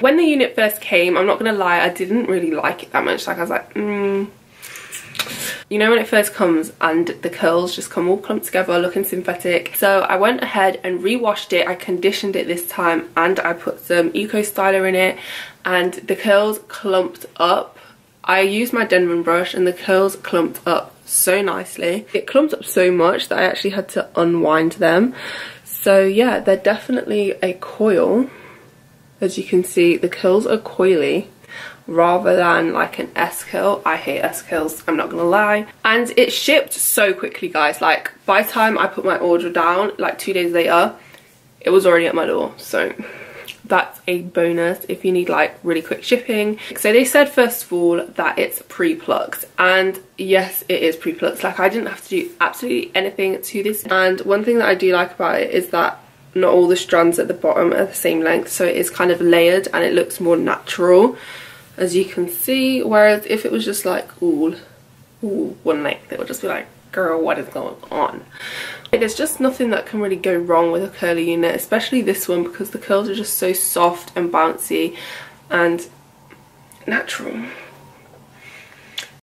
When the unit first came, I'm not gonna lie, I didn't really like it that much. Like I was like, mm. You know when it first comes and the curls just come all clumped together looking synthetic. So I went ahead and re-washed it. I conditioned it this time and I put some Eco Styler in it and the curls clumped up. I used my Denman brush and the curls clumped up so nicely. It clumped up so much that I actually had to unwind them. So yeah, they're definitely a coil. As you can see, the curls are coily rather than like an S curl. I hate S curls, I'm not gonna lie. And it shipped so quickly, guys. Like by the time I put my order down, like two days later, it was already at my door. So that's a bonus if you need like really quick shipping. So they said first of all that it's pre-plucked and yes it is pre-plucked. Like I didn't have to do absolutely anything to this and one thing that I do like about it is that not all the strands at the bottom are the same length so it is kind of layered and it looks more natural. As you can see whereas if it was just like all, all one length it would just be like girl what is going on? There's just nothing that can really go wrong with a curly unit especially this one because the curls are just so soft and bouncy and natural